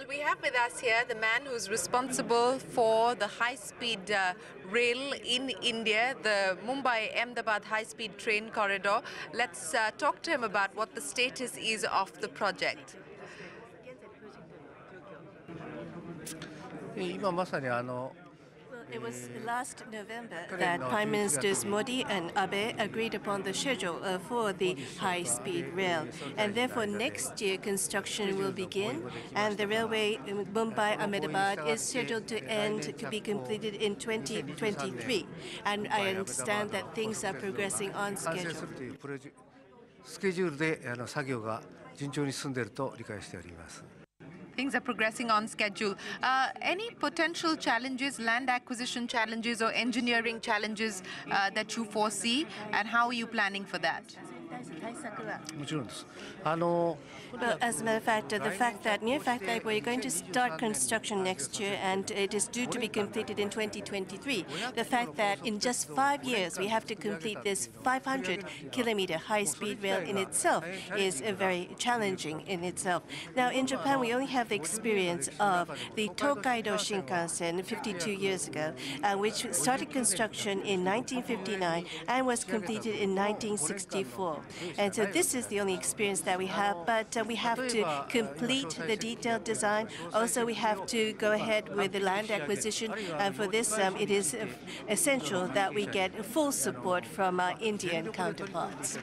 Well, we have with us here the man who's responsible for the high-speed uh, rail in India, the Mumbai-Ahmedabad high-speed train corridor. Let's uh, talk to him about what the status is of the project. 今まさにあの It was last November that Prime Ministers Modi and Abe agreed upon the schedule uh, for the high-speed rail. And therefore, next year, construction will begin, and the railway in Mumbai-Ahmedabad is scheduled to end to be completed in 2023. And I understand that things are progressing on 完成 schedule. するというプロジェスケジュールであの作業が順調に進んでいると理解しております。 Things are progressing on schedule. Uh, any potential challenges, land acquisition challenges or engineering challenges uh, that you foresee, and how are you planning for that? もちろんです。あの Well, as a matter of fact, uh, the fact that near fact that we're going to start construction next year and it is due to be completed in 2023. The fact that in just five years we have to complete this 500 kilometer high-speed rail in itself is uh, very challenging in itself. Now, in Japan, we only have the experience of the Tokaido Shinkansen 52 years ago, uh, which started construction in 1959 and was completed in 1964. And so this is the only experience that we have, but uh, we have to complete the detailed design. Also, we have to go ahead with the land acquisition, and for this, um, it is uh, essential that we get full support from our Indian counterparts.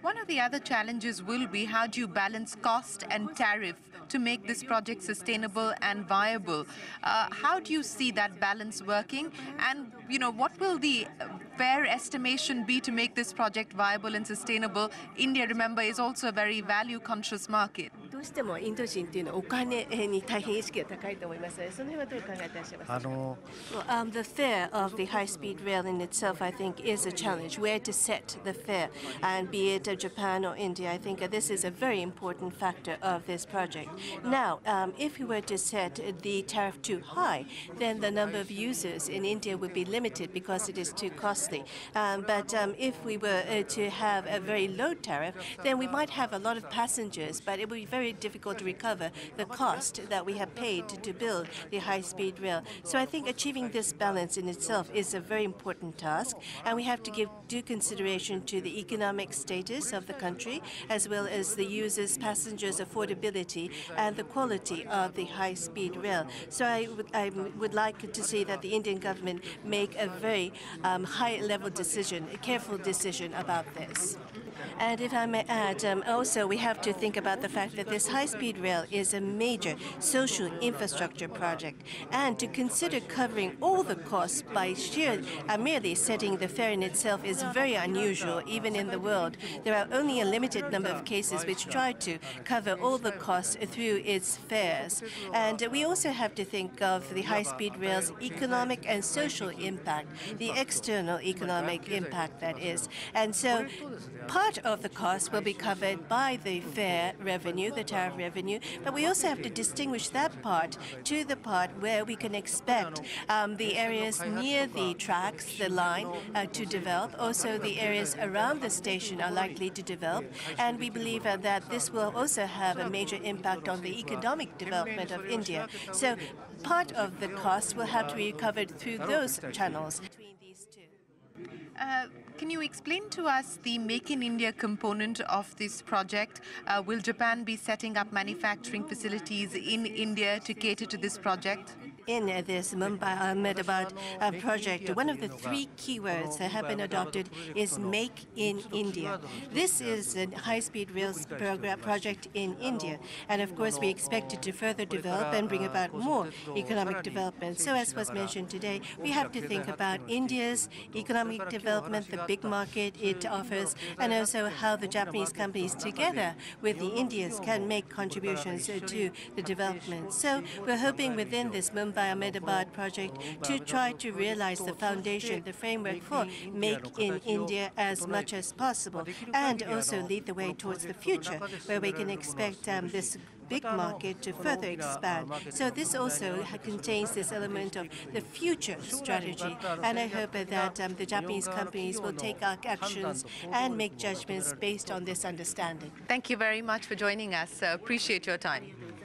One of the other challenges will be how do you balance cost and tariff to make this project sustainable and viable? Uh, how do you see that balance working? And you know, what will the fair estimation be to make this project viable and sustainable? India, remember, is also a very value-conscious market. どうしてもインド人っていうのはお金に大変意識が高いと思いますので、その辺はどう考えていらっしゃいますかあの Well, um, the fare of the high-speed rail in itself, I think, is a challenge. Where to set the fare, and be it uh, Japan or India, I think uh, this is a very important factor of this project. Now, um, if we were to set the tariff too high, then the number of users in India would be limited because it is too costly. Um, but um, if we were uh, to have a very low tariff, then we might have a lot of passengers, but it would be very difficult to recover the cost that we have paid to, build the high-speed rail. So I think achieving this balance in itself is a very important task, and we have to give due consideration to the economic status of the country, as well as the users, passengers' affordability, and the quality of the high-speed rail. So I would, I would like to see that the Indian government make a very um, high-level decision, a careful decision about this. And if I may add, um, also we have to think about the fact that this high-speed rail is a major social infrastructure project, and to consider covering all the costs by sheer uh, merely setting the fare in itself is very unusual, even in the world. There are only a limited number of cases which try to cover all the costs through its fares. And we also have to think of the high-speed rail's economic and social impact, the external economic impact that is. And so part of the cost will be covered by the fare revenue, the tariff revenue, but we also have to distinguish that part to the part where we can expect um, the areas near the tracks, the line, uh, to develop. Also, the areas around the station are likely to develop, and we believe uh, that this will also have a major impact on the economic development of India. So part of the cost will have to be covered through those channels. Uh, can you explain to us the Make in India component of this project? Uh, will Japan be setting up manufacturing facilities in India to cater to this project? In this Mumbai Ahmedabad uh, project, one of the three keywords that have been adopted is Make in India. This is a high-speed rail project in India, and of course we expect it to further develop and bring about more economic development. So as was mentioned today, we have to think about India's economic development, the big market it offers, and also how the Japanese companies together with the Indians can make contributions to the development. So we're hoping within this Mumbai Ahmedabad project to try to realize the foundation, the framework for Make in India as much as possible, and also lead the way towards the future, where we can expect um, this big market to further expand. So this also contains this element of the future strategy. And I hope that um, the Japanese companies will take ac- actions and make judgments based on this understanding. Thank you very much for joining us. Uh, appreciate your time.